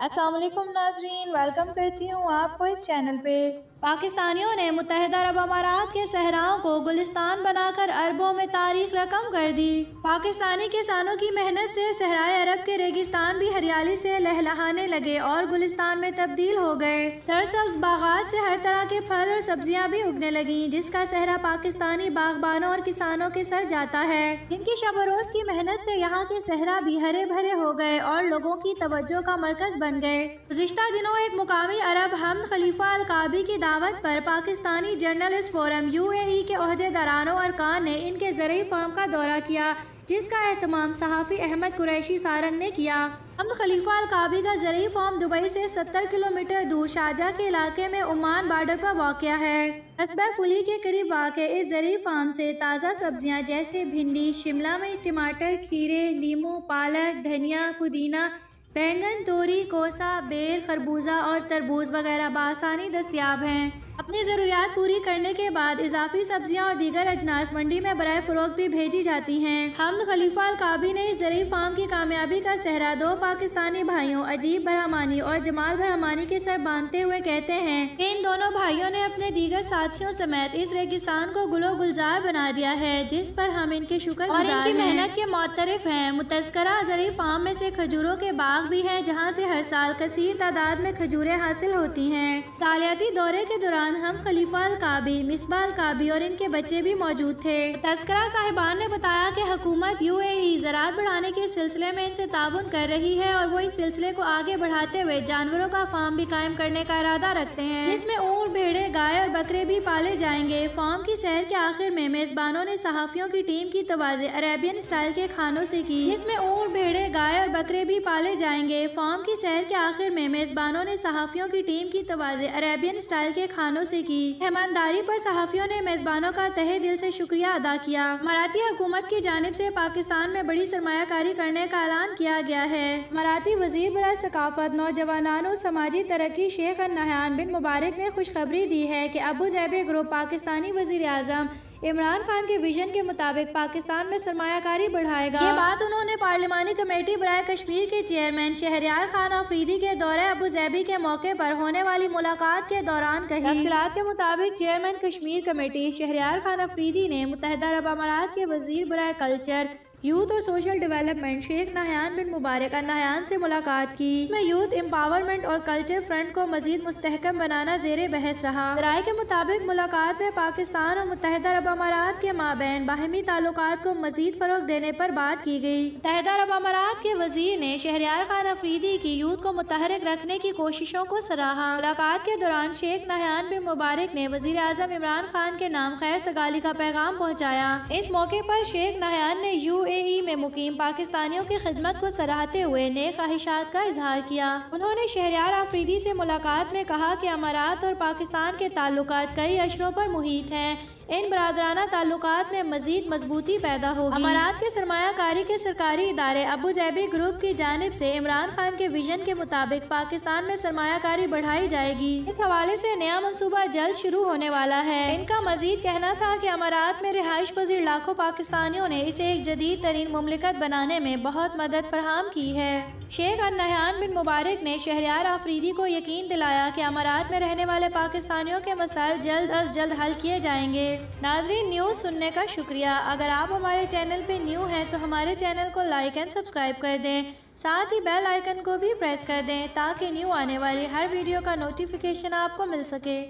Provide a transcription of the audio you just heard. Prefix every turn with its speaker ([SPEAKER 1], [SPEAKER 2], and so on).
[SPEAKER 1] अस्सलाम वालेकुम नाजरीन वेलकम करती हूँ आपको इस चैनल पे। पाकिस्तानियों ने मुतहदा अरब अमारात के सहराओं को गुलिस्तान बनाकर अरबों में तारीख रकम कर दी। पाकिस्तानी किसानों की मेहनत से सहराए अरब के रेगिस्तान भी हरियाली से लहलहाने लगे और गुलिस्तान में तब्दील हो गए। सरसब्ज बागात से हर तरह के फल और सब्ज़ियाँ भी उगने लगी, जिसका सहरा पाकिस्तानी बागबानों और किसानों के सर जाता है। इनकी शब रोज की मेहनत से यहाँ के सहरा भी हरे भरे हो गए और लोगों की तवज्जो का मरकज बन गए। गुजशत दिनों एक मुकामी अरब हम खलीफा अलकाबी की दावत पर पाकिस्तानी जर्नलिस्ट फोरम यूएई के अहदेदारानों अरकान ने इनके ज़रिए फार्म का दौरा किया, जिसका अहतमाम सहाफ़ी अहमद कुरैशी सारंग ने किया। हम खलीफा अलकाबी का ज़रिए फार्म दुबई से 70 किलोमीटर दूर शाहजहाँ के इलाके में ओमान बॉर्डर पर वाक़ है। कस्बा फुली के करीब वाक़ इस ज़रिए फार्म से ताज़ा सब्ज़ियाँ जैसे भिंडी, शिमला मिर्च, टमाटर, खीरे लीमू पालक, धनिया, पुदीना बैंगन तोरी कोसा बेर खरबूजा और तरबूज वगैरह बासानी दस्तियाब हैं। अपनी ज़रूरियात पूरी करने के बाद इजाफी सब्ज़ियाँ और दीगर अजनास मंडी में बर फ़रोग भी भेजी जाती हैं। हम खलीफा काबी ने इस ज़रिए फार्म की कामयाबी का सहरा दो पाकिस्तानी भाइयों अजीब बरहमानी और जमाल बरहमानी के सर बांधते हुए कहते हैं। इन दोनों भाइयों ने अपने दीगर साथियों समेत इस रेगिस्तान को गुलो गुलजार बना दिया है जिस पर हम इनके शुक्र और इनकी मेहनत के मोतरफ हैं। मुतस्करा ज़रिए फार्म में से खजूरों के बाग भी हैं जहाँ से हर साल कसीर तादाद में खजूरें हासिल होती हैं। तालियाती दौरे के दौरान दौरान हम खलीफा काबी मिसबाल काबी और इनके बच्चे भी मौजूद थे। तस्करा साहिबान ने बताया कि हुकूमत यू ए ज़रात बढ़ाने के सिलसिले में इनसे ताउन कर रही है और वो इस सिलसिले को आगे बढ़ाते हुए जानवरों का फार्म भी कायम करने का इरादा रखते हैं, जिसमें ऊँट, भेड़े, गाय और बकरे भी पाले जाएँगे। फार्म की सैर के आखिर में मेजबानों ने सहाफियों की टीम की तोज़े अरेबियन स्टाइल के खानों से की, जिसमें ऊँट, भेड़े, गाय और बकरे भी पाले जाएँगे। फार्म की सैर के आखिर में मेजबानों ने सहाफियों की टीम की तोज़े अरेबियन स्टाइल के खानों मेहमानों से की। मेहमानदारी पर सहाफियों ने मेजबानों का तहे दिल से शुक्रिया अदा किया। मराठी हुकूमत की जानब से पाकिस्तान में बड़ी सरमाकारी करने का ऐलान किया गया है। मराठी वज़ीर बरा सकाफत नौजवानों समाजी तरक्की शेख नहान बिन मुबारक ने खुशखबरी दी है की अबू जैब ग्रुप पाकिस्तानी वज़ीर आज़म इमरान खान के विजन के मुताबिक पाकिस्तान में सरमाकारी बढ़ाएगा। ये बात उन्होंने पार्लिमानी कमेटी बरए कश्मीर के चेयरमैन शहरियार खान अफरीदी के दौरे अबू जैबी के मौके पर होने वाली मुलाकात के दौरान कही। के मुताबिक चेयरमैन कश्मीर कमेटी शहरियार खान अफरीदी ने मुतहदा अरब अमारात के वज़ीर बरए कल्चर यूथ और social development, Sheikh Nahyan bin Mubarak Nahyan से मुलाकात की। इसमें यूथ एम्पावरमेंट और कल्चर फ्रंट को मजीद मुस्तहकम बनाना जेर बहस रहा। राय के मुताबिक, मुलाकात में पाकिस्तान और मुतहदा अरब अमारात के माबेन बाहमी ताल्लुक को मजीद फरोग देने पर बात की गई। मुतहदा अरब अमारात के वज़ीर ने शहरियार खान अफरीदी की यूथ को मुतहरक रखने की कोशिशों को सराहा। मुलाकात के दौरान शेख नाहयान बिन मुबारक ने वज़ीर अजम इमरान खान के नाम खैर सगाली का पैगाम पहुँचाया। इस मौके पर शेख नाहयान ने यू यूएई में मुकीम पाकिस्तानियों की खिदमत को सराहते हुए नए ख्वाहिशात का इजहार किया। उन्होंने शहरियार आफरीदी से मुलाकात में कहा कि अमारात और पाकिस्तान के ताल्लुक कई अशरों पर मुहित हैं। इन बरदराना ताल्लुक में मजीद मजबूती पैदा होगी। अमारात के सरमाकारी के सरकारी इदारे अबू जैबी ग्रुप की जानब ऐसी इमरान खान के विजन के मुताबिक पाकिस्तान में सरमाकारी बढ़ाई जाएगी। इस हवाले ऐसी नया मनसूबा जल्द शुरू होने वाला है। इनका मजीद कहना था की अमारात में रिहाइश पजीर लाखों पाकिस्तानियों ने इसे एक जदीद तरीन ममलिकत बनाने में बहुत मदद फरहम की है। शेख नहान बिन मुबारक ने शहरियार आफरीदी को यकीन दिलाया कि अमारात में रहने वाले पाकिस्तानियों के मसाइल जल्द अज जल्द हल किए जाएँगे। नाजरीन, न्यूज़ सुनने का शुक्रिया। अगर आप हमारे चैनल पे न्यू हैं तो हमारे चैनल को लाइक एंड सब्सक्राइब कर दें। साथ ही बेल आइकन को भी प्रेस कर दें, ताकि न्यू आने वाली हर वीडियो का नोटिफिकेशन आपको मिल सके।